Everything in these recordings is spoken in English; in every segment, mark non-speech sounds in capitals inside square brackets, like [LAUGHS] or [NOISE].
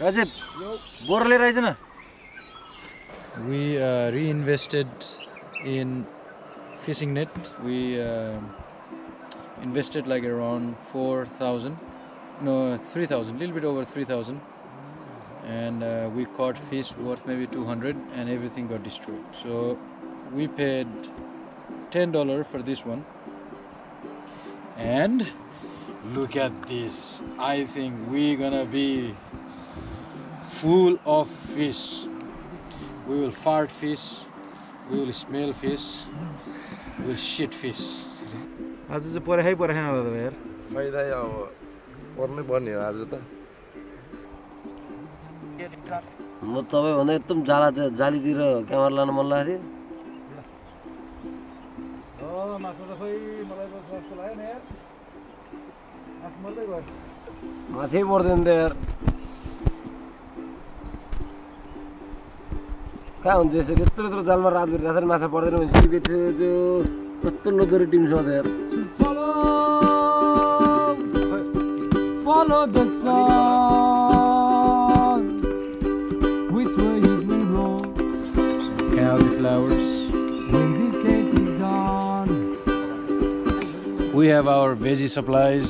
Rajib, nope. borrowed. We uh, reinvested in fishing net. We uh, invested like around 4,000, no 3,000, little bit over 3,000 and uh, we caught fish worth maybe 200 and everything got destroyed. So we paid $10 for this one and look at this. I think we're gonna be full of fish. We will fart fish, we will smell fish, we will shit fish. आज चाहिँ परेखाइ परेखाइ नगर्दा यार फाइदा अब पर्नै पर्ने हो आज त म तपाईँभन्दा एकदम जाला जालीतिर क्यामेरा लानु मन त त मात्रै गयो माथि पर्दैन त यार कहाँ हुन्छ यसरी यत्रो यत्रो जालमा रातभरि रातभरि माछा पर्दैन भने सिधै त्यो कस्तो लोदरी टिमसँग त यार Follow the sun, which way it will blow Cauliflowers. when this days is gone. We have our veggie supplies.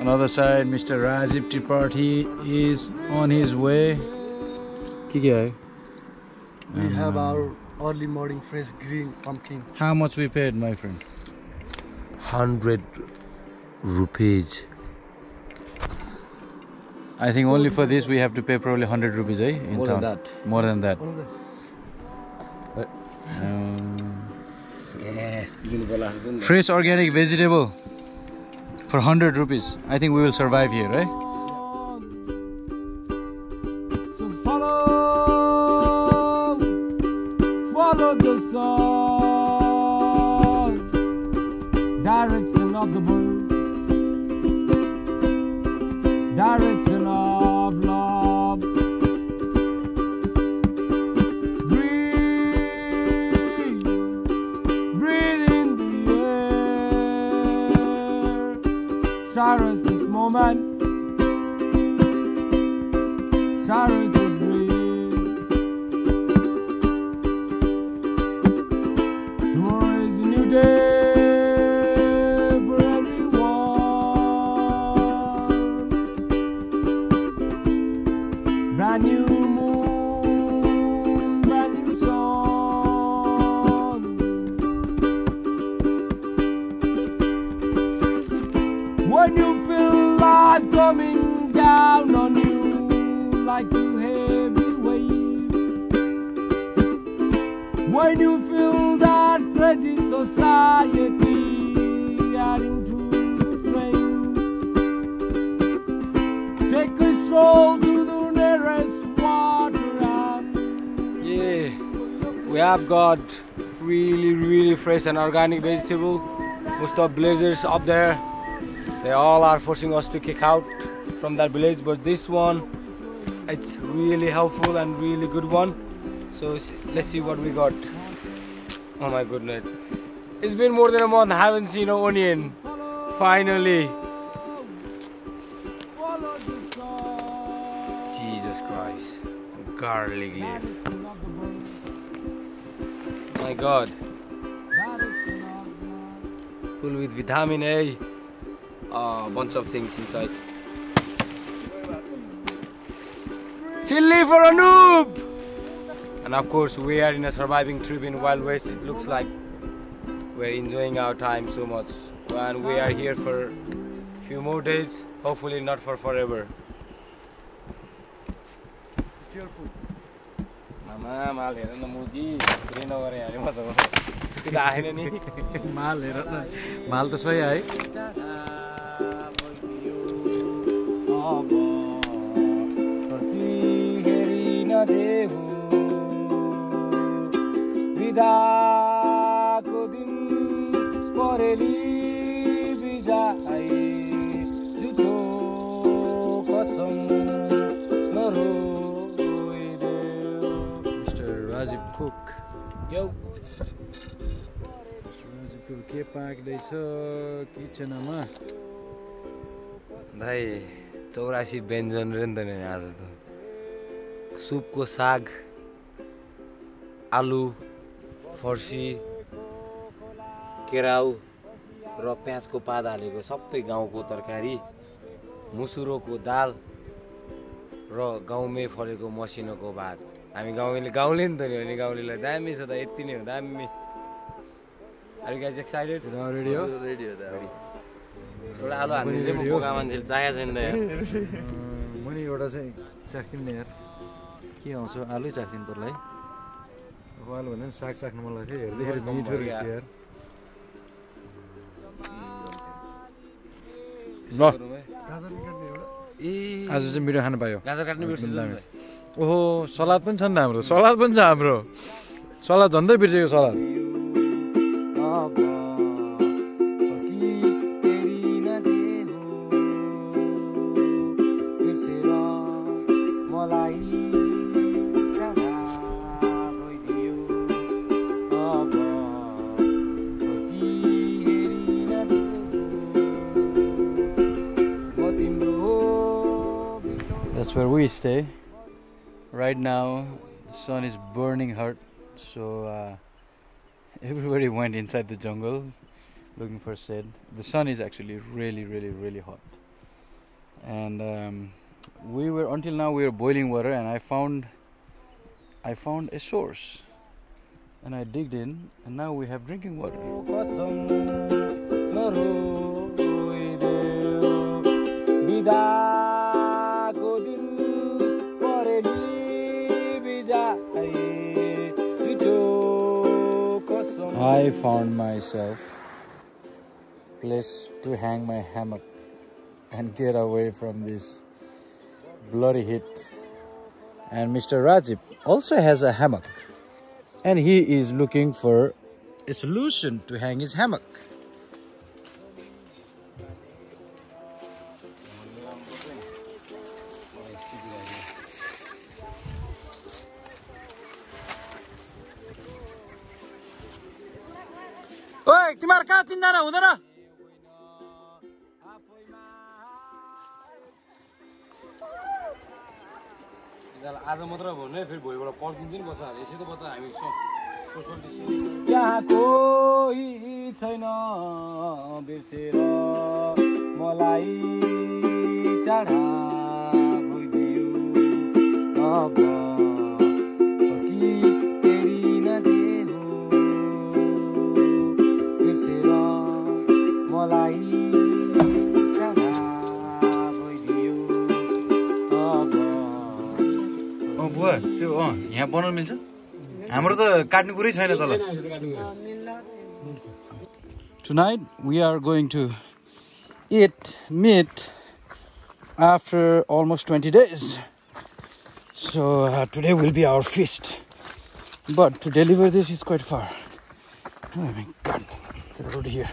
Another side, Mr. Rajiv Tripathi is on his way. के we have um, our early morning fresh green pumpkin. How much we paid, my friend? 100 rupees. I think only for this we have to pay probably 100 rupees, eh? In More town. than that. More than that. Uh, um, yes. Fresh organic vegetable for 100 rupees. I think we will survive here, right? Sun, direction of the bird, direction of love. Breathe, breathe in the air. Cyrus, this moment. Cyrus, we have got really, really fresh and organic vegetable. Most of villagers up there, they all are forcing us to kick out from that village. But this one, it's really helpful and really good one. So let's see what we got. Oh my goodness, it's been more than a month. I haven't seen an onion. Finally. Jesus Christ, garlic leaf. My God. full with vitamin A, a bunch of things inside. Chili for a noob! And of course, we are in a surviving trip in Wild West. It looks like we're enjoying our time so much. And we are here for a few more days, hopefully, not for forever. मामा माल हेर न मुजी पुरै नगरे हाल्यो म त त्यो त आएन नि माल हेर न माल त सही नदेऊ बिदाको दिन परेली बिजाए पाक्दैछ किचनमा। भाइ चौरासी व्यञ्जन रे नि त आज त। सुपको साग आलु फर्सी केराउ र प्याजको पात हालेको सबै गाउँको तरकारी मुसुरोको दाल र गाउँमै फलेको मसिनोको भात। हामी गाउँले गाउँले नि त नि गाउँलेलाई दामी छ त यति नै हो दामी। Are you guys excited? Ready [LAUGHS] हो रेडी हो त अब। एउटा आलु हान्ने चाहिँ म बोका मान्छेले चाहेको छैन यार मैले एउटा चाहिँ चाखिदिनु यार। के आउँछ आलु चाखिदिनु पर्ला है अब आलु भन्दा पनि साग चाख्नु मन लाग्थ्यो हेर्दाखेरि मिठो रहेछ यार। यार। ल। ए आज चाहिँ मिठो खानु पायो। गाजर काट्ने। ओहो सलाद पनि छ नि त हाम्रो सलाद पनि छ हाम्रो। सलाद झन्डै बिर्सेको सलाद। That's where we stay. Right now, the sun is burning hot, so uh, [LAUGHS] everybody went inside the jungle looking for shade. The sun is actually really, really, really hot, and um, we were until now we were boiling water, and I found I found a source, and I digged in, and now we have drinking water. I found myself place to hang my hammock and get away from this bloody heat. And Mr. Rajib also has a hammock and he is looking for a solution to hang his hammock. तिनजना हुँदैन आज मात्र भन्नु है फेरि भोलिबाट पर्खिन्छ नि बच्चाहरू यसै त बच्चा हामी यहाँ कोही छैन बिर्सेर मलाई टाढा काट्ने कुरै छैन तल Tonight we are going to eat meat after almost 20 days. So uh, today will be our feast. But to deliver this is quite far. Oh my god, the road here.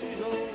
Country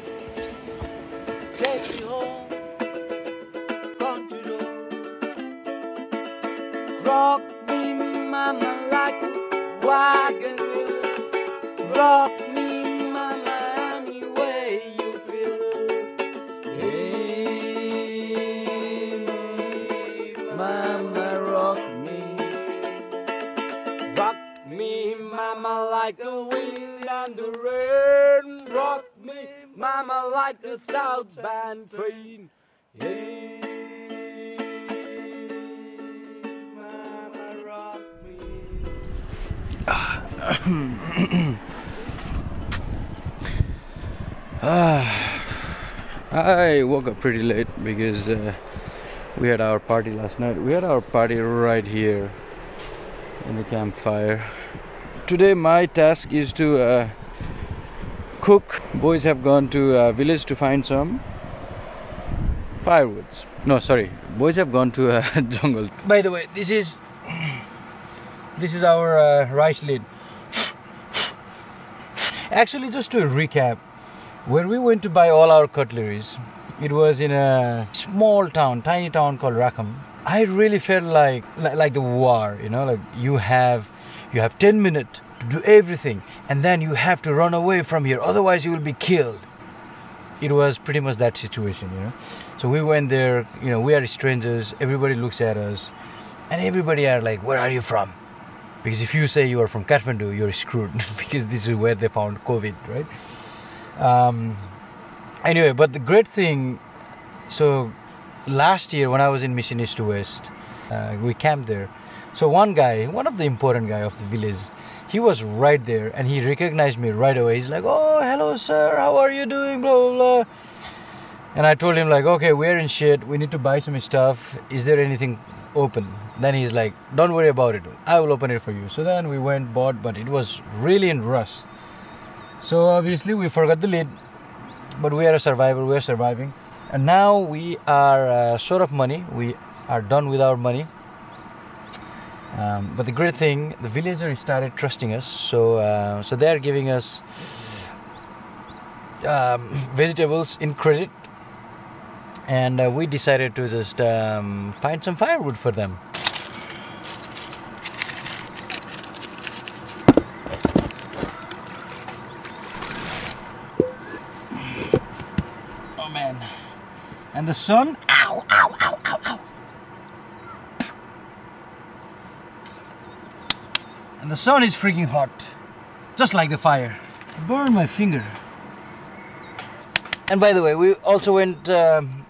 I woke up pretty late because uh, we had our party last night. We had our party right here in the campfire. Today, my task is to uh, cook. Boys have gone to a village to find some firewoods. No, sorry, boys have gone to a [LAUGHS] jungle. By the way, this is this is our uh, rice lid. Actually, just to recap, when we went to buy all our cutleries, it was in a small town, tiny town called Rackham. I really felt like, like like the war, you know, like you have you have 10 minutes to do everything and then you have to run away from here otherwise you will be killed. It was pretty much that situation, you know. So we went there, you know, we are strangers, everybody looks at us and everybody are like, "Where are you from?" Because if you say you are from Kathmandu, you're screwed [LAUGHS] because this is where they found COVID, right? Um, anyway, but the great thing, so last year when I was in Mission East to West, uh, we camped there. So one guy, one of the important guy of the village, he was right there and he recognized me right away. He's like, "Oh, hello, sir. How are you doing?" Blah blah blah. And I told him like, "Okay, we're in shit. We need to buy some stuff. Is there anything open?" Then he's like, "Don't worry about it. I will open it for you." So then we went bought, but it was really in rush. So obviously we forgot the lid, but we are a survivor. We are surviving, and now we are uh, short of money. We are done with our money. Um, but the great thing, the villagers started trusting us, so uh, so they are giving us um, [LAUGHS] vegetables in credit, and uh, we decided to just um, find some firewood for them. Oh man. And the sun, ow, ow, ow, ow, ow. And the sun is freaking hot. Just like the fire. Burn my finger. And by the way, we also went um,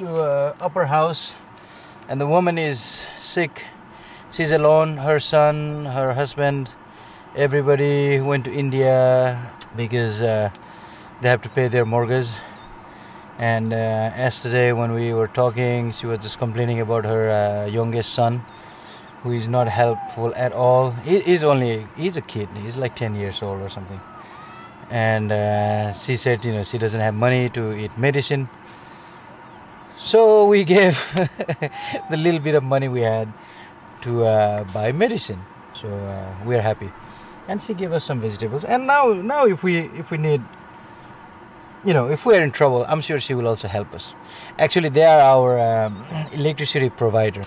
to uh, upper house and the woman is sick. She's alone, her son, her husband, everybody went to India because uh, they have to pay their mortgage. And uh, yesterday, when we were talking, she was just complaining about her uh, youngest son, who is not helpful at all. He, he's only he's a kid. He's like ten years old or something. And uh, she said, you know, she doesn't have money to eat medicine. So we gave [LAUGHS] the little bit of money we had to uh, buy medicine. So uh, we are happy. And she gave us some vegetables. And now, now if we if we need you know, if we're in trouble, I'm sure she will also help us. Actually, they are our um, [CLEARS THROAT] electricity provider.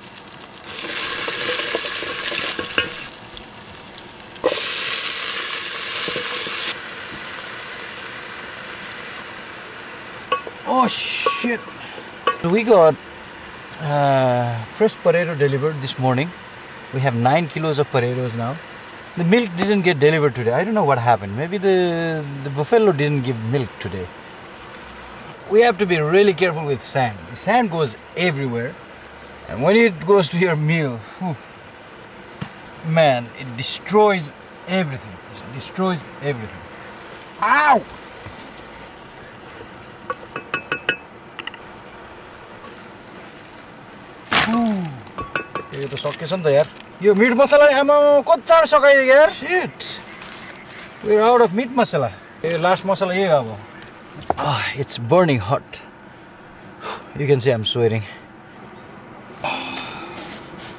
Oh shit! We got uh, fresh potato delivered this morning. We have nine kilos of potatoes now. The milk didn't get delivered today. I don't know what happened. Maybe the the buffalo didn't give milk today we have to be really careful with sand. The sand goes everywhere, and when it goes to your meal, whew, man, it destroys everything. It destroys everything. Ow! सकिएछ नि त यार। यो मिट मसला आमा कति चाँडो सकायो यार? Set उयो आउट अफ मिट मसला। ए लास्ट मसला यही हो अब। It's burning hot you can see I'm swearing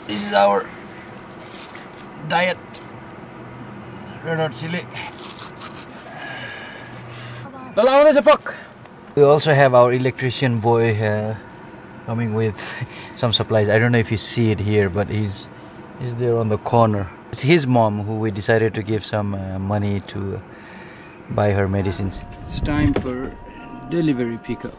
this is our diet red hot chilli ल आउँदैछ पक। We also have our electrician boy here coming with some supplies. I don't know if you see it here, but he's he's there on the corner. It's his mom who we decided to give some uh, money to buy her medicines. It's time for delivery pickup.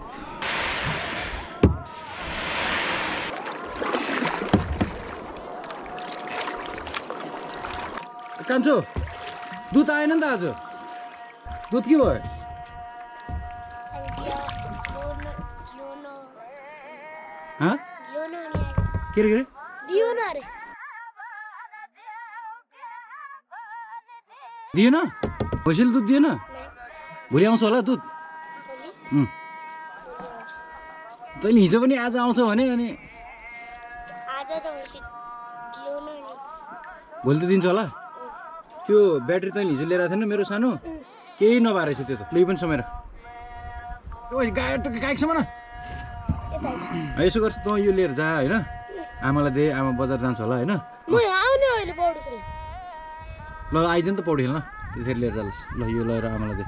कान्छो दुध आएन नि त आज दुध के भयो के अरे के दिएन भैँसीले दुध दिएन भोलि आउँछ होला दुध. तैँले हिजो पनि आज आउँछ भने अनि भोलि त दिन्छ होला त्यो ब्याट्री तैँले हिजो लिएर आएको थिएन मेरो सानो केही नभएर रहेछ त्यो त लै पनि समय राख टुक्कै काइकसम्म न यसो गर्छ तँ यो लिएर जा होइन? आमालाई दे आमा बजार जान्छ होला होइन? ल। आइज नि त पौडी खेल्न। त्यतिखेर लिएर जालोस्। ल यो लिएर आमालाई दे।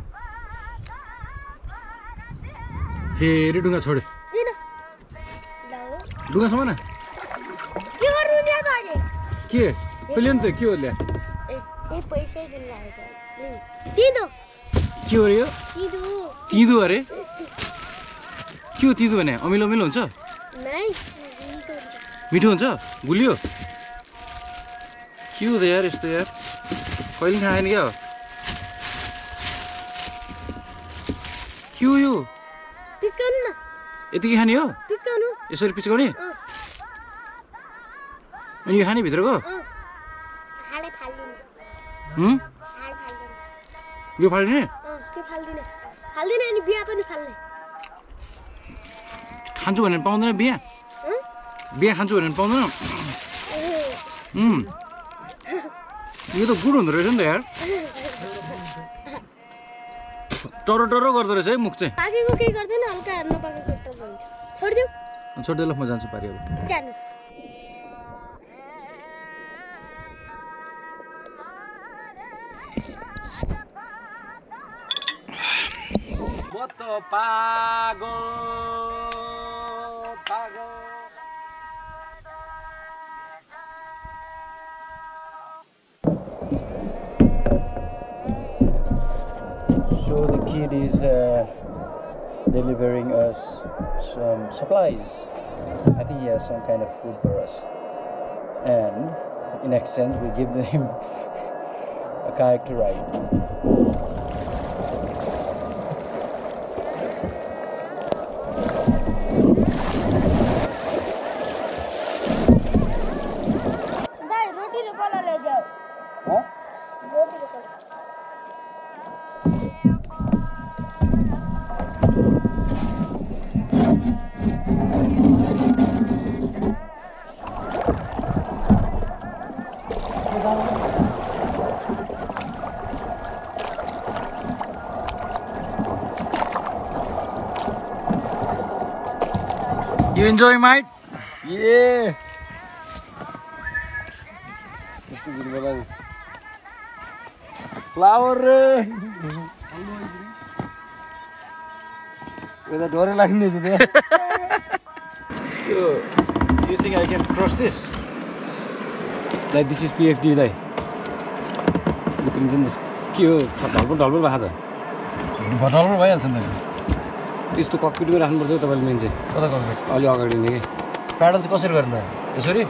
फेरि डुङ्गा छोड्यो। डुङ्गासम्म न के? खोल्यो नि त के हो ल्या के हो यो? तिदो अरे? के हो तिदो भने? अमिलो अमिलो हुन्छ? मिठो हुन्छ? गुलियो? के हो त यार यस्तो यार? कहिले खाएन क्या? हो के हो यो? यतिकै खाने हो? यसरी पिचकाउने? अनि यो खाने भित्रको? यो फाल्दिनँ? खान्छु भनेर पाउँदैन बिहा बिहा खान्छु भनेर पाउँदैन। यो त गुड हुँदो रहेछ नि त यार टरो टरो गर्दो रहेछ है मुख चाहिँ छोडिदेऊ छोडिदियो ल म जान्छु पारि अब जानु म So the kid is uh, delivering us some supplies. I think he has some kind of food for us. And in exchange, we give [LAUGHS] him a kayak to ride. Enjoy, mate. Yeah. Flower. With a door like there. you think I can cross this? Like this is PFD, like. के हो ढलबल ढलबल भएको छ ढलबल भइहाल्छ नि यस्तो ककपिटमा राख्नु पर्छ तपाईँले मेन चाहिँ। कता कम्प्लिट अलि अगाडि नै कि? प्याडल चाहिँ कसरी गर्नु? यसरी?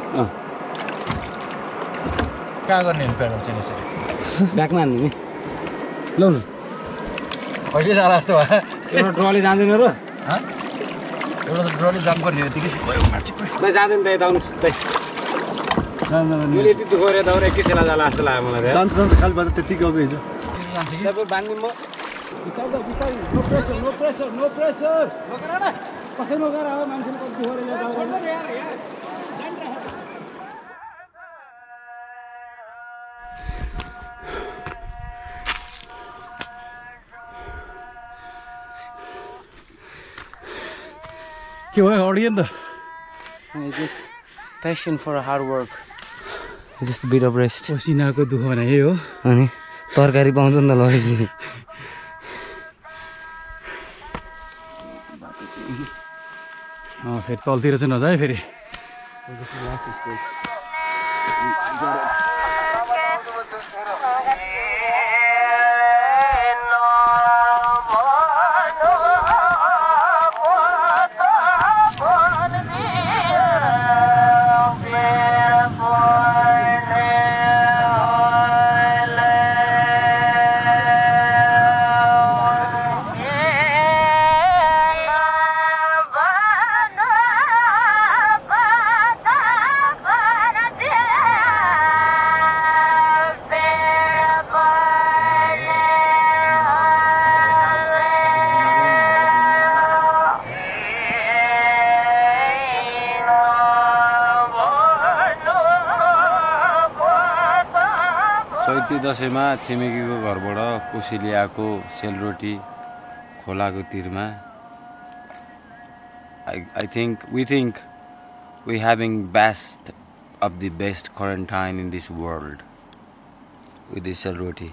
कहाँ गर्ने नि प्याडल चाहिँ यसरी? ब्याकमा हान्नु नि। लौ न। कहिले जाला जस्तो भयो? एउटा ट्रली जाँदैन र। हँ? एउटा त ट्रली जाम गर्ने हो यतिकै। जाँदैन दाइ यता आउनुहोस् दाइ मैले यति दुःख गरेँ यता एकै जाला जस्तो लाग्यो मलाई त। जान्छ जान्छ खाली बाटो त्यति गएको हिजो जान्छ कि? तपाईँ बाँध्नु म stand up, stand up. No pressure, no pressure, no pressure. पसंद हो रहा है मैंने हो रही है How are you? It's just passion for hard work. Just a bit of rest. पसीना को दुखाना है यो अनि तरकारी पाउँछ नि त लगेपछि फेरि तलतिर चाहिँ नजाए फेरि। दसैँमा छिमेकीको घरबाट कोसी ल्याएको सेलरोटी खोलाको तिरमा। I I think we think we having best of the best quarantine in this world with this sel roti.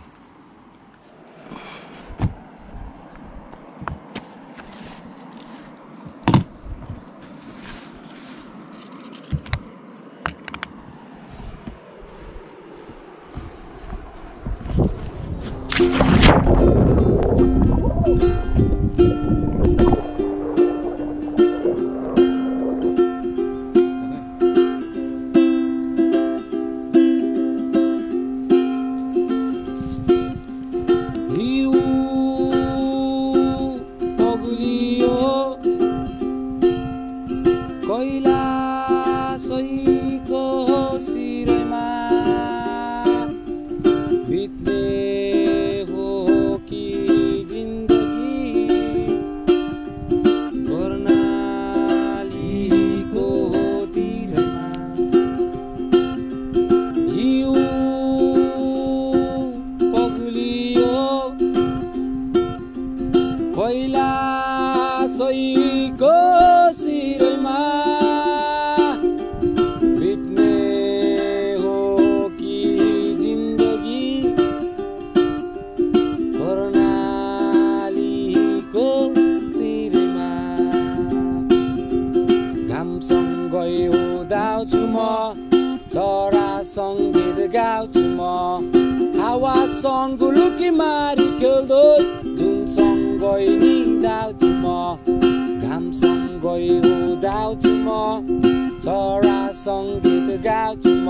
गीत गाउँछु म हावासँग गुलुकी मारी खेल्दै जुनसँगै निदाउँछु म घामसँगै उदाउँछु म चरासँग गीत गाउँछु म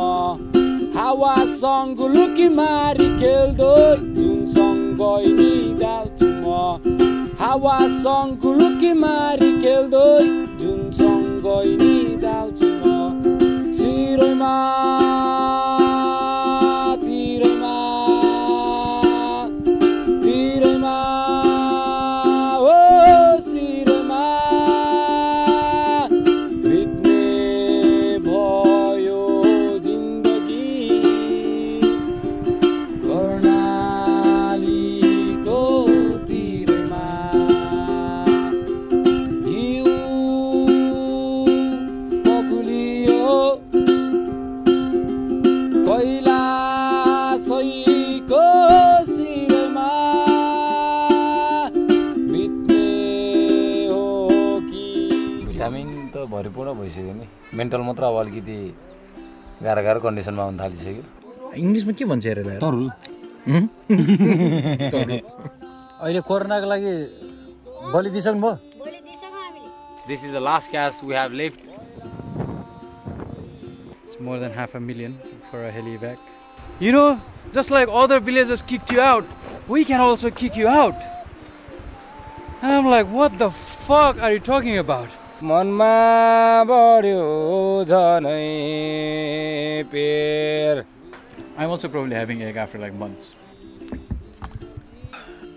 हावासँग गुलुकी मारी खेल्दै जुनसँगै निदाउँछु म हावासँग गुलुकी मारी खेल्दै जुनसँगै निदाउँछु म सिरैमा तिरैमा भइसक्यो नि। मेन्टल मात्र अब अलिकति गाह्रो गाह्रो कन्डिसनमा आउनु थालिसक्यो। इङ्ग्लिसमा के भन्छ [LAUGHS] अहिले कोरोनाको लागि बलि दिइसक्नुभयो this is the last cash we have left it's more than half a million for a heli bag you know just like other villages kick you out we can also kick you out I am like what the fuck are you talking about मनमा बढ्यो झनै पे I am like praying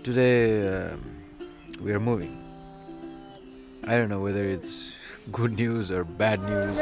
today we are moving I don't know whether it's good news or bad news